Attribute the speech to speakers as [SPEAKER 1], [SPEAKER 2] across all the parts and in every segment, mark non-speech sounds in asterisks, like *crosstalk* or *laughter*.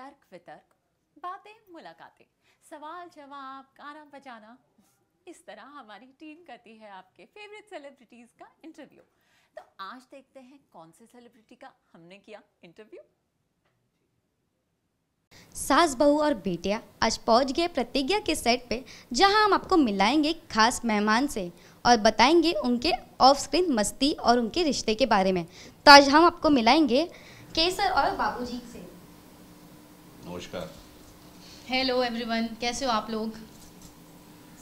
[SPEAKER 1] तर्क वितर्क, बातें मुलाकातें, सवाल जवाब, गाना बजाना, इस तरह हमारी टीम करती है आपके फेवरेट सेलिब्रिटीज का इंटरव्यू तो आज देखते हैं कौन से सेलिब्रिटी का हमने किया इंटरव्यू
[SPEAKER 2] सास, बहू और बेटिया, आज पहुँच गए प्रतिज्ञा के सेट पे, जहाँ हम आपको मिलाएँगे खास मेहमान से और बताएँगे उनके ऑफ़ स्क्रीन मस्ती और उनके रिश्ते के बारे में। तो आज हम आपको मिलाएँगे केसर और बाबूजी से।
[SPEAKER 3] नमस्कार।
[SPEAKER 4] हेलो एवरीवन कैसे हो आप लोग?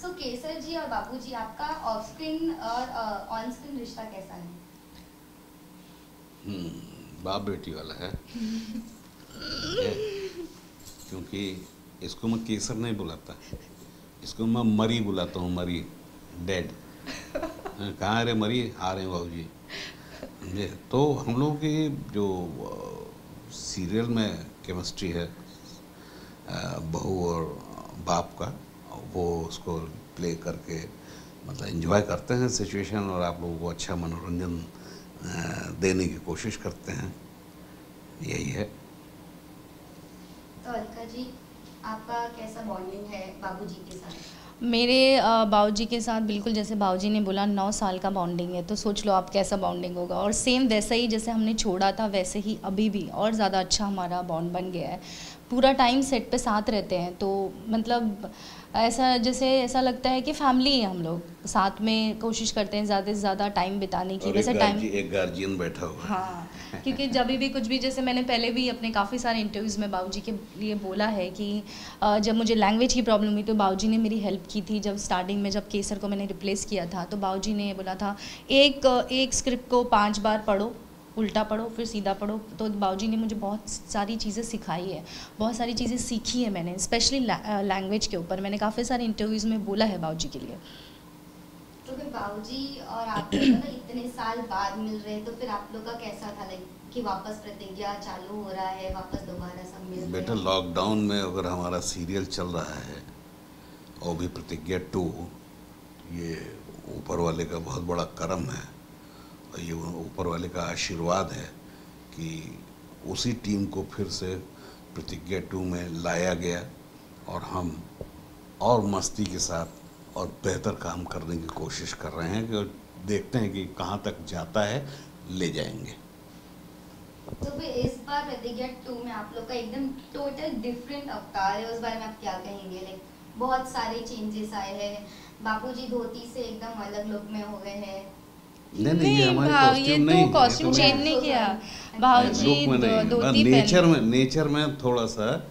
[SPEAKER 2] सो केसर जी और बाबूजी आपका ऑफ़ स्क्रीन और ऑन स्क्रीन रिश्ता कैसा है?
[SPEAKER 3] हम्म, बाप बेटी वाला *laughs* है। क्योंकि इसको मैं केसर नहीं बुलाता। इसको मैं मरी बुलाता हूँ मरी डेड *laughs* कहाँ रे मरी? आ रहे हैं बाबू जी। तो हम लोगों की जो सीरियल में केमिस्ट्री है बहू और बाप का, वो उसको प्ले करके मतलब एंजॉय करते हैं सिचुएशन और आप लोगों को अच्छा मनोरंजन देने की कोशिश करते हैं। यही है।
[SPEAKER 2] तो अलका जी, आपका कैसा बॉन्डिंग है बाबूजी के साथ?
[SPEAKER 4] मेरे बाऊजी के साथ बिल्कुल जैसे बाऊजी ने बोला, नौ साल का बॉन्डिंग है तो सोच लो आप कैसा बॉन्डिंग होगा। और सेम वैसा ही जैसे हमने छोड़ा था, वैसे ही अभी भी और ज़्यादा अच्छा हमारा बॉन्ड बन गया है। पूरा टाइम सेट पे साथ रहते हैं तो मतलब ऐसा जैसे ऐसा लगता है कि फैमिली है हम लोग। साथ में कोशिश करते हैं ज़्यादा से ज़्यादा टाइम बिताने की वैसे टाइम
[SPEAKER 3] एक गार्जियन बैठा हुआ हाँ।
[SPEAKER 4] क्योंकि जब भी कुछ भी जैसे मैंने पहले भी अपने काफ़ी सारे इंटरव्यूज़ में बाबूजी के लिए बोला है कि जब मुझे लैंग्वेज की प्रॉब्लम हुई तो बाबूजी ने मेरी हेल्प की थी जब स्टार्टिंग में जब केसर को मैंने रिप्लेस किया था। तो बाबूजी ने बोला था एक एक स्क्रिप्ट को पाँच बार पढ़ो उल्टा पढ़ो फिर सीधा पढ़ो। तो बाबूजी ने मुझे बहुत सारी चीज़ें सिखाई है। बहुत सारी चीज़ें सीखी है मैंने स्पेशली लैंग्वेज के ऊपर। मैंने काफ़ी सारे इंटरव्यूज़ में बोला है बाबूजी के लिए।
[SPEAKER 2] तो फिर बाबूजी और आप ना इतने साल बाद मिल रहे हैं तो फिर आप लोग का कैसा था लाइक कि वापस प्रतिज्ञा चालू हो रहा है वापस दोबारा सब मिल
[SPEAKER 3] बेटा लॉकडाउन में अगर हमारा सीरियल चल रहा है और भी प्रतिज्ञा टू ये ऊपर वाले का बहुत बड़ा करम है। ये ऊपर वाले का आशीर्वाद है कि उसी टीम को फिर से प्रतिज्ञा टू में लाया गया और हम और मस्ती के साथ और बेहतर काम करने की कोशिश कर रहे हैं कि देखते हैं कि कहाँ तक जाता है, ले जाएँगे।
[SPEAKER 2] तो फिर इस बार प्रतिज्ञा टू में आप लोग का एकदम टोटल डिफरेंट अवतार है, उस बारे में आप क्या कहेंगे? लाइक बहुत सारे चेंजेस आए हैं। बाबूजी धोती से एकदम अलग लुक में हो गए हैं।
[SPEAKER 3] नहीं नहीं ये हमारे
[SPEAKER 4] ये
[SPEAKER 3] costume
[SPEAKER 4] तो कॉस्ट्यूम चेंज
[SPEAKER 3] नहीं।
[SPEAKER 4] नहीं किया।
[SPEAKER 3] नहीं।
[SPEAKER 4] धोती
[SPEAKER 3] नेचर में नेचर में थोड़ा सा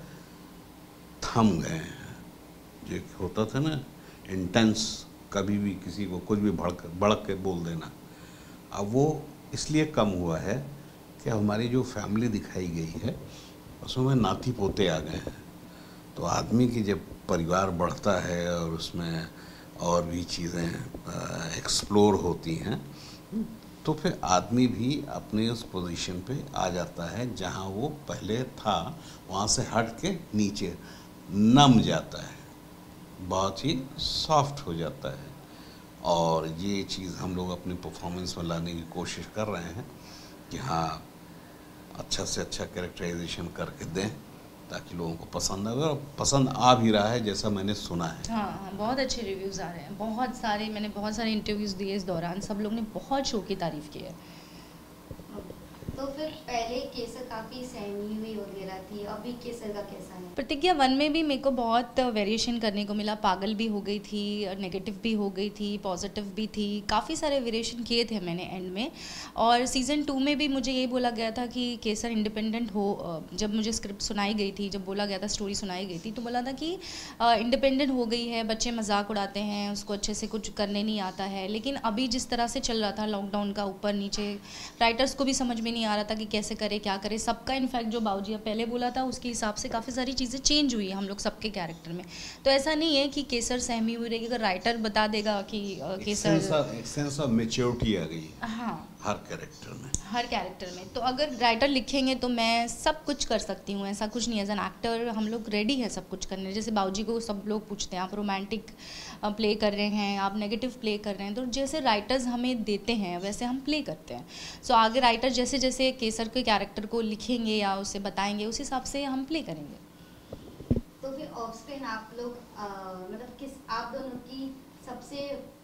[SPEAKER 3] थम गए हैं। जो होता था ना इंटेंस कभी भी किसी को कुछ भी भड़क भड़क के बोल देना। अब वो इसलिए कम हुआ है कि हमारी जो फैमिली दिखाई गई है उसमें नाती पोते आ गए हैं। तो आदमी की जब परिवार बढ़ता है और उसमें और भी चीज़ें एक्सप्लोर होती हैं तो फिर आदमी भी अपने उस पोजीशन पे आ जाता है जहाँ वो पहले था, वहाँ से हट के नीचे नम जाता है, बहुत ही सॉफ्ट हो जाता है। और ये चीज़ हम लोग अपनी परफॉर्मेंस में लाने की कोशिश कर रहे हैं कि हाँ अच्छा से अच्छा कैरेक्टराइजेशन करके दें। ताकि लोगों को पसंद आए और पसंद आ भी रहा है, जैसा मैंने सुना है।
[SPEAKER 4] हाँ हाँ बहुत अच्छे रिव्यूज़ आ रहे हैं। बहुत सारे, मैंने बहुत सारे इंटरव्यूज़ दिए इस दौरान। सब लोग ने बहुत शो की तारीफ़ की है।
[SPEAKER 2] तो फिर पहले केसर काफ़ी सहमी हुई वगैरह थी अभी केसर का कैसा है?
[SPEAKER 4] प्रतिज्ञा वन में भी मेरे को बहुत वेरिएशन करने को मिला। पागल भी हो गई थी नेगेटिव भी हो गई थी पॉजिटिव भी थी। काफ़ी सारे वेरिएशन किए थे मैंने एंड में। और सीज़न टू में भी मुझे ये बोला गया था कि केसर इंडिपेंडेंट हो जब मुझे स्क्रिप्ट सुनाई गई थी, जब बोला गया था स्टोरी सुनाई गई थी तो बोला था कि इंडिपेंडेंट हो गई है, बच्चे मज़ाक उड़ाते हैं, उसको अच्छे से कुछ करने नहीं आता है। लेकिन अभी जिस तरह से चल रहा था लॉकडाउन का ऊपर नीचे राइटर्स को भी समझ में नहीं आ रहा था कि कैसे करे क्या करे। सबका इनफैक्ट जो बाबूजी अब पहले बोला था उसके हिसाब से काफ़ी सारी चीज़ें चेंज हुई है हम लोग सबके कैरेक्टर में। तो ऐसा नहीं है कि केसर सहमी हुई रहेगी अगर राइटर बता देगा कि केसर
[SPEAKER 3] सेंस ऑफ़ मेच्योरिटी आ गई।
[SPEAKER 4] हाँ।
[SPEAKER 3] हर कैरेक्टर में।
[SPEAKER 4] हर कैरेक्टर में। तो अगर राइटर लिखेंगे तो मैं सब कुछ कर सकती हूँ ऐसा कुछ नहीं एज एन एक्टर हम लोग रेडी है सब कुछ करने। जैसे बाबूजी को सब लोग पूछते हैं आप रोमांटिक प्ले कर रहे हैं आप नेगेटिव प्ले कर रहे हैं तो जैसे राइटर्स हमें देते हैं वैसे हम प्ले करते हैं। सो so, आगे राइटर जैसे जैसे केसर के कैरेक्टर को लिखेंगे या उसे बताएँगे उस हिसाब से हम प्ले करेंगे।
[SPEAKER 2] तो फिर ऑफ़ स्क्रीन आप लोग मतलब किस आप दोनों की सबसे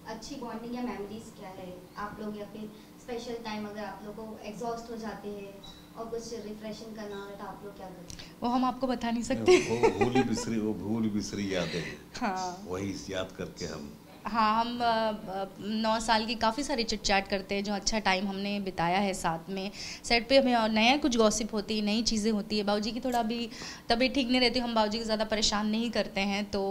[SPEAKER 2] अच्छी बॉन्डिंग या मेमोरीज क्या है? आप लोग या फिर स्पेशल टाइम अगर आप लोग को एग्जॉस्ट हो जाते हैं और कुछ रिफ्रेशिंग करना हो तो आप लोग क्या करते हैं?
[SPEAKER 4] वो हम आपको बता नहीं सकते।
[SPEAKER 3] वो भूली बिसरी वो भूल बिसरी यादें।
[SPEAKER 4] हाँ।
[SPEAKER 3] वही याद करके हम
[SPEAKER 4] हाँ हम नौ साल की काफ़ी सारी चिट चैट करते हैं जो अच्छा टाइम हमने बिताया है साथ में। सेट पे हमें और नया कुछ गॉसिप होती है नई चीज़ें होती है। बाबूजी की थोड़ा भी तबीयत ठीक नहीं रहती हम बाबूजी को ज़्यादा परेशान नहीं करते हैं। तो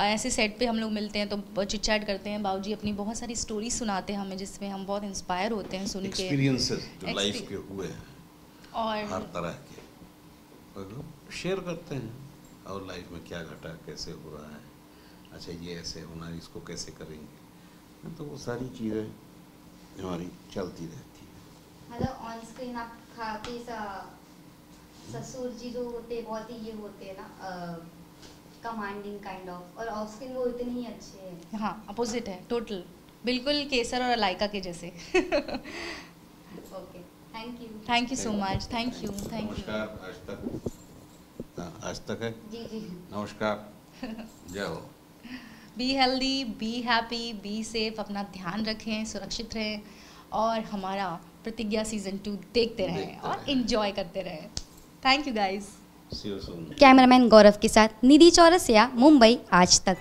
[SPEAKER 4] ऐसे सेट पे हम लोग मिलते हैं तो चिट चैट करते हैं। बाबूजी अपनी बहुत सारी स्टोरी सुनाते हैं हमें जिसमें हम बहुत इंस्पायर होते हैं सुन के।
[SPEAKER 3] लाइफ के हुए हैं। हर तरह के। शेयर करते हैं और लाइफ में क्या घटा कैसे हो रहा है। अच्छा ये ऐसे होना है, इसको कैसे करेंगे? तो वो सारी चीज़ें हमारी चलती रहती है।
[SPEAKER 2] मतलब ऑन स्क्रीन आप काफ़ी ससुर जी जो होते हैं बहुत ही ये होते हैं ना कमांडिंग काइंड ऑफ़ और ऑफ़ स्क्रीन वो इतने ही अच्छे हैं।
[SPEAKER 4] हाँ अपोजिट है टोटल बिल्कुल केसर और अलाइका के जैसे।
[SPEAKER 2] Okay thank you
[SPEAKER 4] thank you so much thank you thank you
[SPEAKER 3] नमस्कार आज तक हाँ, आज तक है?
[SPEAKER 2] जी जी।
[SPEAKER 3] नमस्कार। *laughs* जय हो।
[SPEAKER 4] Be healthy be happy be safe अपना ध्यान रखें सुरक्षित रहें और हमारा प्रतिज्ञा सीज़न टू देखते रहें और
[SPEAKER 3] इंजॉय
[SPEAKER 4] इन्जॉय करते रहें। Thank you guys
[SPEAKER 3] see you soon
[SPEAKER 2] cameraman Gaurav के साथ निधि चौरसिया मुंबई आज तक।